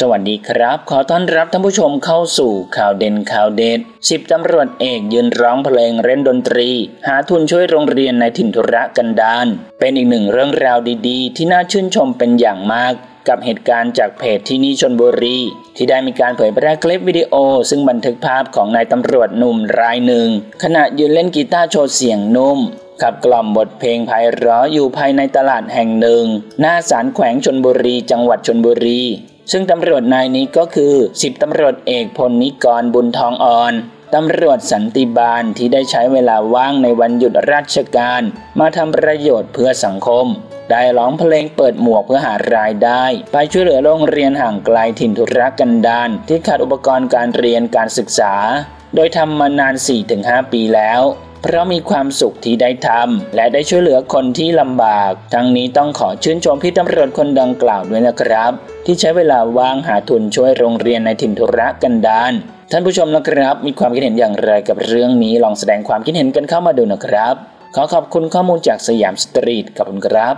สวัสดีครับ ขอต้อนรับท่านผู้ชมเข้าสู่ข่าวเด่นข่าวเด็ดสิบตำรวจเอกยืนร้องเพลงเล่นดนตรี หาทุนช่วยโรงเรียนในถิ่นธุรกันดารเป็นอีกหนึ่งเรื่องราวดีๆ ที่น่าชื่นชมเป็นอย่างมาก กับเหตุการณ์จากเพจที่นี่ชนบุรี ที่ได้มีการเผยแพร่คลิปวิดีโอ ซึ่งบันทึกภาพของนายตำรวจหนุ่มรายหนึ่ง ขณะยืนเล่นกีตาร์โชว์เสียงนุ่มขับกล่อมบทเพลงไพเราะอยู่ภายในตลาดแห่งหนึ่ง หน้าศาลแขวงชนบุรี จังหวัดชนบุรี ซึ่งตำรวจนายนี้ก็คือสิบตำรวจเอกพลนิกรบุญทองอ่อนตำรวจสันติบาลที่ได้ใช้เวลาว่างในวันหยุดราชการ มาทำประโยชน์เพื่อสังคม ได้ร้องเพลงเปิดหมวกเพื่อหารายได้ ไปช่วยเหลือโรงเรียนห่างไกลถิ่นธุรกันดารที่ขาดอุปกรณ์การเรียนการศึกษา โดยทำมานาน 4-5 ปีแล้ว เพราะมีความสุขที่ได้ทำและได้ช่วยเหลือคนที่ลำบาก ทั้งนี้ต้องขอชื่นชมพี่ตำรวจคนดังกล่าวด้วยนะครับ ที่ใช้เวลาว่างหาทุนช่วยโรงเรียนในถิ่นทุรกันดารท่านผู้ชมนะครับ มีความคิดเห็นอย่างไรกับเรื่องนี้ลองแสดงความคิดเห็นกันเข้ามาดูนะครับ ขอขอบคุณข้อมูลจากสยามสตรีทขอบคุณครับ